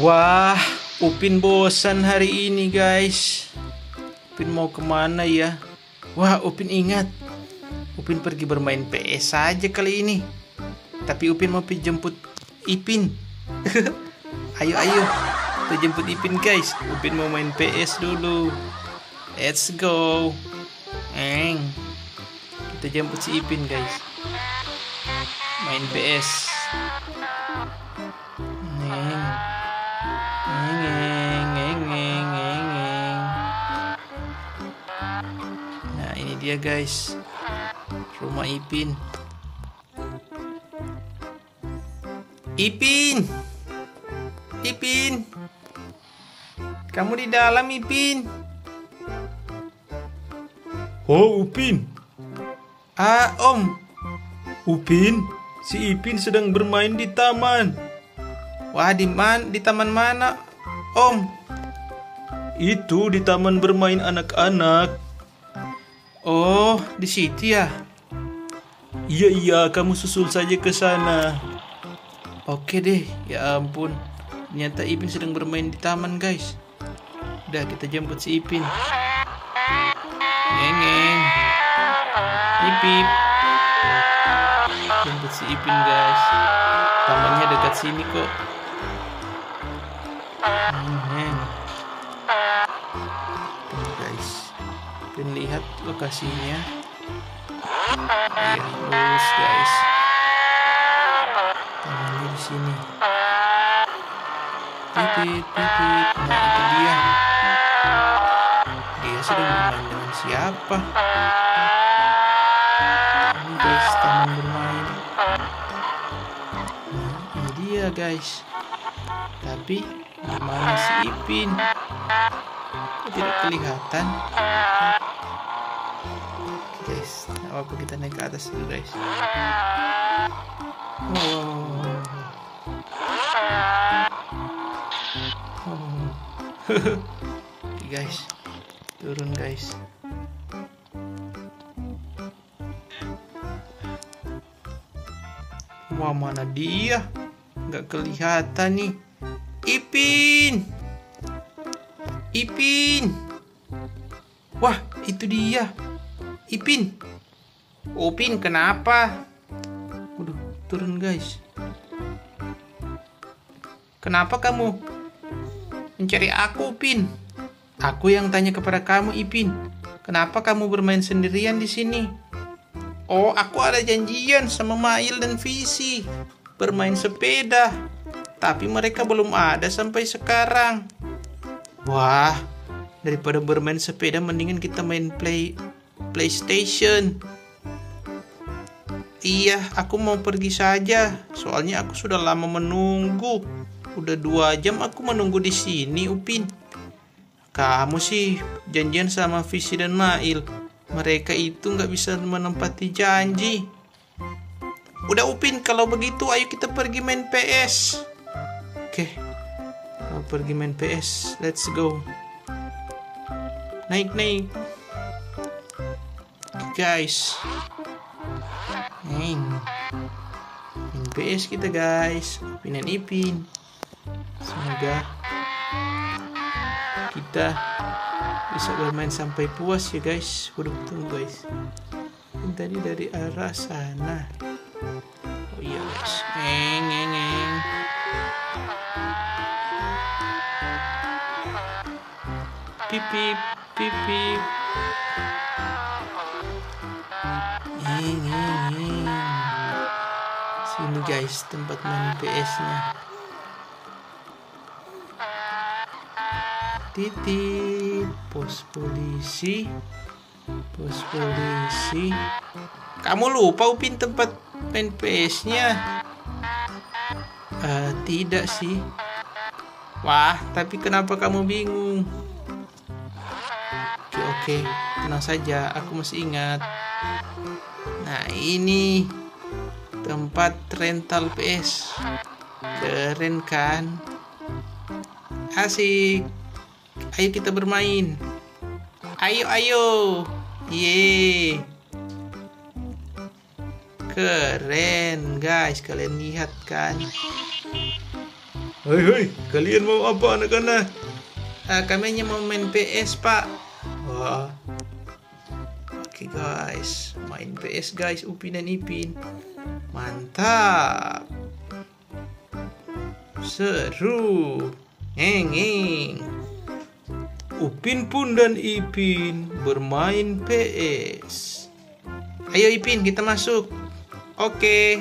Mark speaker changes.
Speaker 1: Wah, Upin bosan hari ini guys. Upin mau ke mana ya? Wah, Upin ingat. Upin pergi bermain PS saja kali ini. Tapi Upin mau jemput Ipin. ayo, ayo. Kita jemput Ipin guys. Upin mau main PS dulu. Let's go. Eng. Kita jemput si Ipin guys. Main PS. Dia guys. Rumah Ipin. Ipin! Ipin! Kamu di dalam Ipin.
Speaker 2: Oh, Upin.
Speaker 1: Ah om.
Speaker 2: Upin, si Ipin sedang bermain di taman.
Speaker 1: Wah di man di taman mana Om?
Speaker 2: Itu di taman bermain anak-anak.
Speaker 1: Oh di situ ya?
Speaker 2: Iya, iya, kamu susul saja ke sana.
Speaker 1: Oke deh ya ampun. Ternyata Ipin sedang bermain di taman guys. Udah kita jemput si Ipin. Ngeng ngeng. Ip ip Jemput si Ipin guys. Tamannya dekat sini kok lokasinya Iya lurus guys Tamannya di sini Pipit pipit Nah itu dia dia sedang bermain dengan siapa? Ini guys, taman bermain. Nah, ini dia guys. Tapi mana si Ipin? Tidak kelihatan? Apa-apa kita naik ke atas dulu guys. Oh. Oke guys, turun guys. Wah mana dia? Nggak kelihatan nih. Ipin, Ipin. Wah itu dia. Ipin. Upin kenapa? Waduh turun guys. Kenapa kamu mencari aku, Upin? Aku yang tanya kepada kamu, Ipin. Kenapa kamu bermain sendirian di sini? Oh, aku ada janjian sama Mail dan Visi. Bermain sepeda. Tapi mereka belum ada sampai sekarang. Wah, daripada bermain sepeda mendingan kita main play PlayStation. Iya, aku mau pergi saja. Soalnya aku sudah lama menunggu. Udah dua jam aku menunggu di sini, Upin. Kamu sih janjian sama Visi dan Mail. Mereka itu nggak bisa menempati janji. Udah Upin, kalau begitu ayo kita pergi main PS. Oke, kalau pergi main PS, let's go. Naik naik, guys. Main PS kita guys. Upin dan Ipin. Semoga kita bisa bermain sampai puas ya guys. Waduh, tunggu guys. Ini tadi dari arah sana. Oh iya guys. Ngeng. Pip, pip, pip, pip. Guys, tempat main PS-nya. titik pos polisi. Pos polisi. Kamu lupa upin tempat main PS nya uh, tidak sih. Wah tapi kenapa kamu bingung? Oke oke. Tenang saja aku masih ingat. Nah ini tempat rental PS keren kan asik Ayo kita bermain. Ayo, ayo. Ye. Keren, guys. Kalian lihat kan?
Speaker 2: Hei hei, kalian mau apa anak-anak?
Speaker 1: Ah, kami hanya mau main PS, Pak. Wah. Guys. Main PS, guys. Upin dan Ipin. Mantap. Seru. Ngeng,
Speaker 2: Upin pun dan Ipin bermain PS.
Speaker 1: Ayo Ipin, kita masuk. Oke.